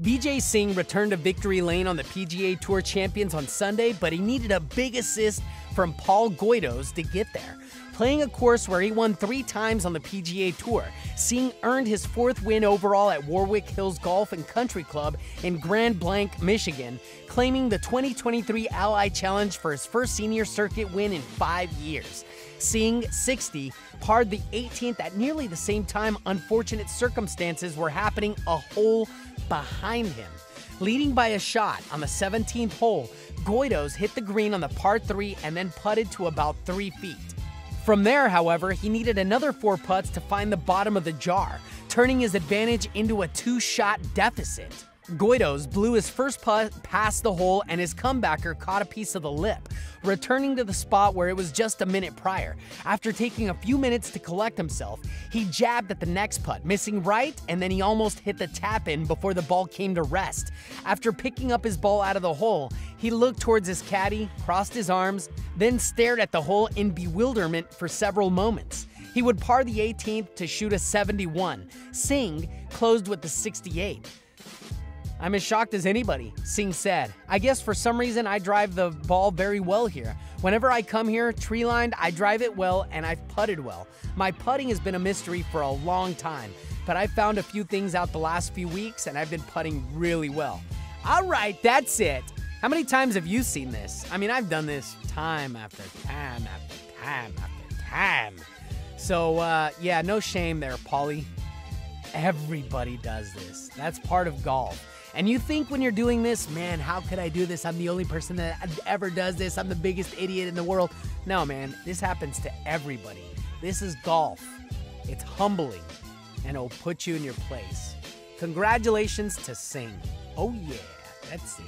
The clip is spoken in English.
Vijay Singh returned to victory lane on the PGA Tour Champions on Sunday, but he needed a big assist from Paul Goydos to get there. Playing a course where he won three times on the PGA Tour, Singh earned his fourth win overall at Warwick Hills Golf and Country Club in Grand Blanc, Michigan, claiming the 2023 Ally Challenge for his first senior circuit win in five years. Singh, 60, parred the 18th at nearly the same time unfortunate circumstances were happening a hole behind him. Leading by a shot on the 17th hole, Goydos hit the green on the par 3 and then putted to about 3 feet. From there, however, he needed another four putts to find the bottom of the jar, turning his advantage into a two shot deficit. Goydos blew his first putt past the hole and his comebacker caught a piece of the lip, returning to the spot where it was just a minute prior. After taking a few minutes to collect himself, he jabbed at the next putt, missing right, and then he almost hit the tap in before the ball came to rest. After picking up his ball out of the hole, he looked towards his caddy, crossed his arms, then stared at the hole in bewilderment for several moments. He would par the 18th to shoot a 71. Singh closed with the 68. I'm as shocked as anybody, Singh said. I guess for some reason I drive the ball very well here. Whenever I come here, tree lined, I drive it well and I've putted well. My putting has been a mystery for a long time, but I found a few things out the last few weeks and I've been putting really well. All right, that's it. How many times have you seen this? I mean, I've done this time after time after time after time. So, uh, yeah, no shame there, Paulie. Everybody does this. That's part of golf. And you think when you're doing this, man, how could I do this? I'm the only person that ever does this. I'm the biggest idiot in the world. No, man, this happens to everybody. This is golf. It's humbling and it'll put you in your place. Congratulations to Singh. Oh, yeah, that's it.